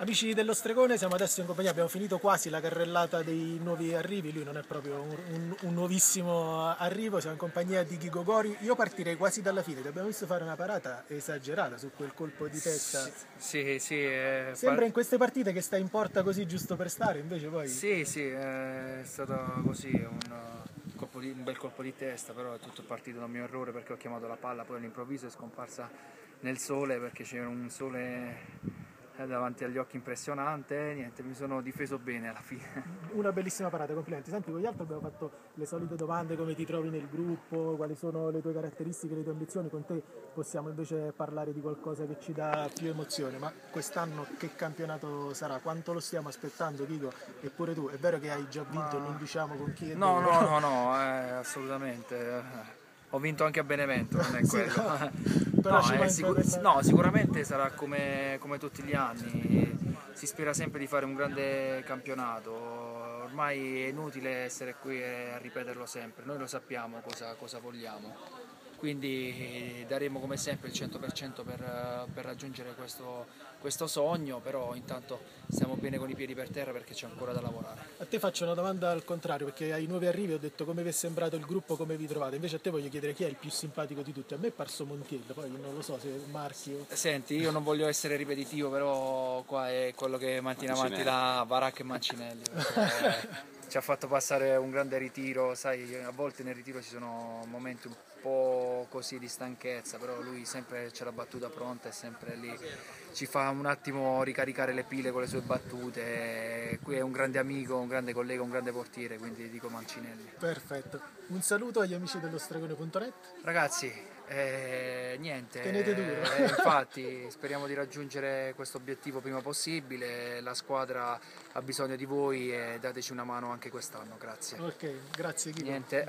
Amici dello Stregone, siamo adesso in compagnia, abbiamo finito quasi la carrellata dei nuovi arrivi, lui non è proprio un, un, un nuovissimo arrivo, siamo in compagnia di Ghigo Gori, io partirei quasi dalla fine, ti abbiamo visto fare una parata esagerata su quel colpo di testa. Sì, sì. Eh, Sembra in queste partite che stai in porta così giusto per stare, invece poi... Sì, sì, è stato così, un, di, un bel colpo di testa, però è tutto partito da un mio errore perché ho chiamato la palla, poi all'improvviso è scomparsa nel sole perché c'era un sole eh, davanti agli occhi impressionante, niente, mi sono difeso bene alla fine. Una bellissima parata, complimenti. Senti, con gli altri abbiamo fatto le solite domande, come ti trovi nel gruppo, quali sono le tue caratteristiche, le tue ambizioni, con te possiamo invece parlare di qualcosa che ci dà più emozione, ma quest'anno che campionato sarà? Quanto lo stiamo aspettando, Chico? Eppure tu, è vero che hai già vinto, ma... non diciamo con chi è No, dove. no, no, no, eh, assolutamente. Ho vinto anche a Benevento, non è quello. no, no, sicur- no, sicuramente sarà come, come, tutti gli anni, si spera sempre di fare un grande campionato, ormai è inutile essere qui a ripeterlo sempre, noi lo sappiamo cosa, cosa vogliamo quindi daremo come sempre il 100% per, per raggiungere questo, questo, sogno, però intanto stiamo bene con i piedi per terra perché c'è ancora da lavorare. A te faccio una domanda al contrario, perché ai nuovi arrivi ho detto come vi è sembrato il gruppo, come vi trovate, invece a te voglio chiedere chi è il più simpatico di tutti, a me è parso Montiel, poi non lo so se Marchi o... Senti, io non voglio essere ripetitivo, però qua è quello che mantiene avanti la Baracca e Mancinelli. ci ha fatto passare un grande ritiro, sai, a volte nel ritiro ci sono momenti un po' così di stanchezza, però lui sempre c'è la battuta pronta e sempre lì ci fa un attimo ricaricare le pile con le sue battute. Qui è un grande amico, un grande collega, un grande portiere, quindi dico Mancinelli. Perfetto. Un saluto agli amici dello Stragone.net. Ragazzi, eh, niente. Tenete duro. Eh, infatti, speriamo di raggiungere questo obiettivo prima possibile. La squadra ha bisogno di voi e dateci una mano anche quest'anno. Grazie. Ok, grazie Chico. Niente,